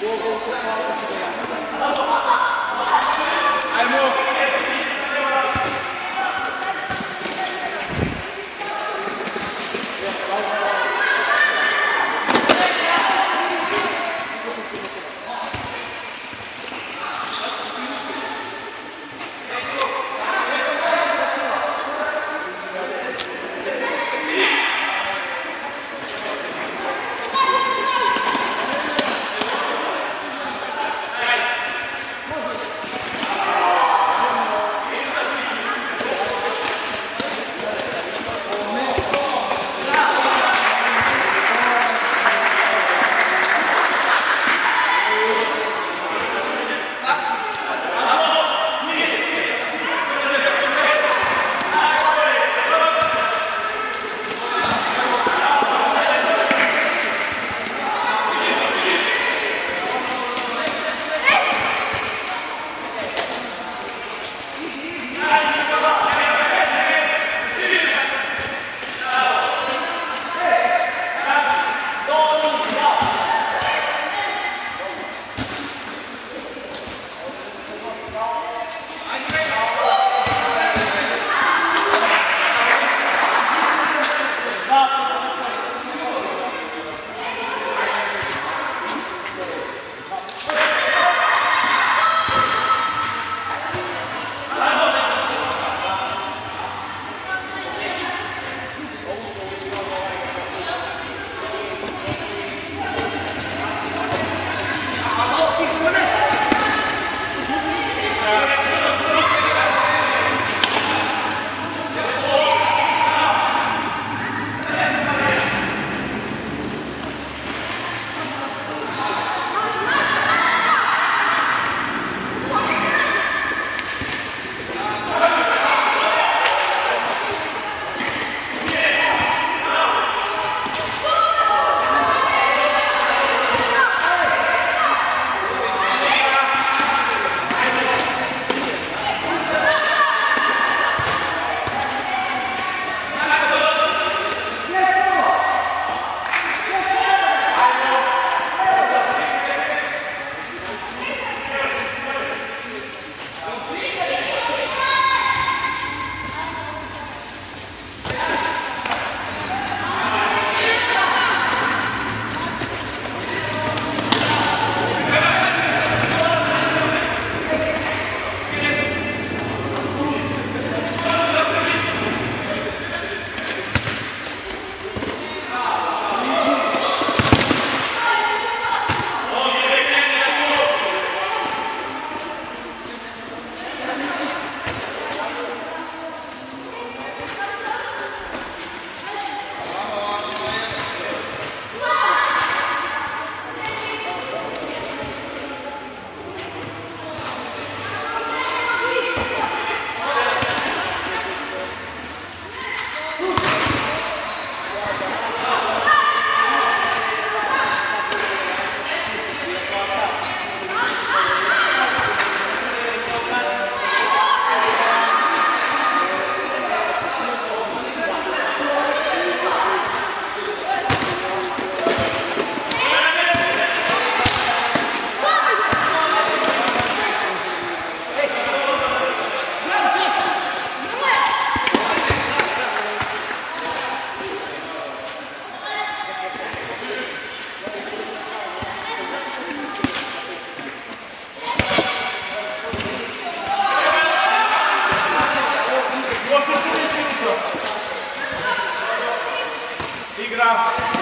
Go, go, go, go. I'm up. graças.